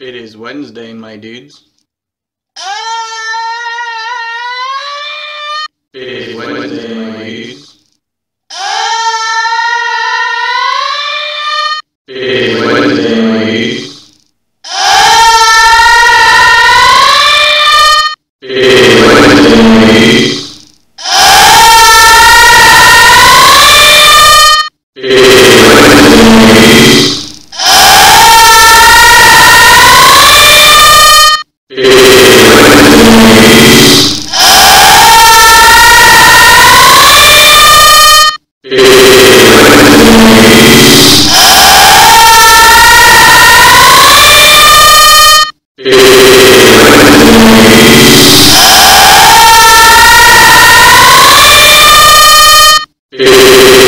It is Wednesday, my dudes. It is Wednesday, my dudes. It is Wednesday, my dudes. It is Wednesday, my dudes. It is Wednesday, my dudes. Hey.